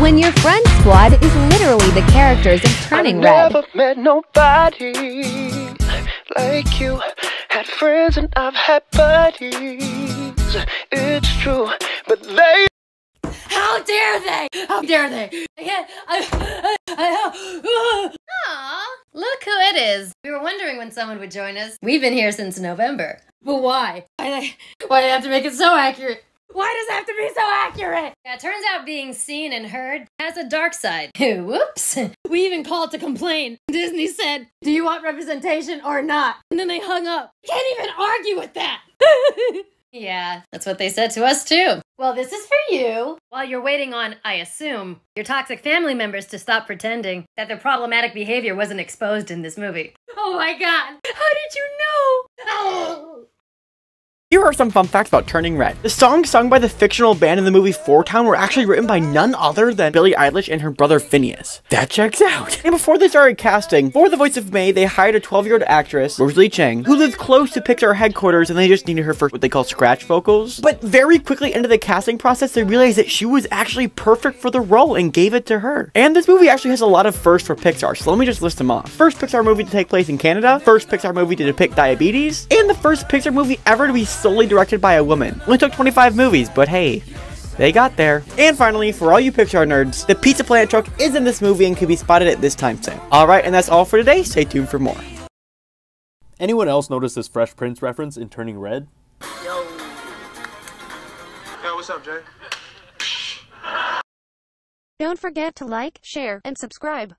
when your friend squad is literally the characters of Turning Red. I Red. never met nobody like you. Had friends and I've had buddies. It's true, but they How dare they? How dare they? I can't. I. I. I Aw, look who it is. We were wondering when someone would join us. We've been here since November. But why? Why? Why do they have to make it so accurate? Why does it have to be so accurate? Yeah, it turns out being seen and heard has a dark side. Whoops. We even called to complain. Disney said, Do you want representation or not? And then they hung up. Can't even argue with that. Yeah, that's what they said to us too. Well, this is for you. While you're waiting on, I assume, your toxic family members to stop pretending that their problematic behavior wasn't exposed in this movie. Oh my god, how did you know? Oh. Here are some fun facts about Turning Red. The songs sung by the fictional band in the movie Four Town were actually written by none other than Billie Eilish and her brother Finneas. That checks out. And before they started casting, for the voice of Mei, they hired a 12-year-old actress, Rosalie Chiang, who lived close to Pixar headquarters and they just needed her for what they call scratch vocals. But very quickly into the casting process, they realized that she was actually perfect for the role and gave it to her. And this movie actually has a lot of firsts for Pixar, so let me just list them off. First Pixar movie to take place in Canada, first Pixar movie to depict diabetes, and the first Pixar movie ever to be solely directed by a woman. Only took 25 movies, but hey, they got there. And finally, for all you Pixar nerds, the Pizza Planet truck is in this movie and can be spotted at this time stamp. Alright, and that's all for today. Stay tuned for more. Anyone else notice this Fresh Prince reference in Turning Red? Yo, what's up, Jay? Don't forget to like, share, and subscribe.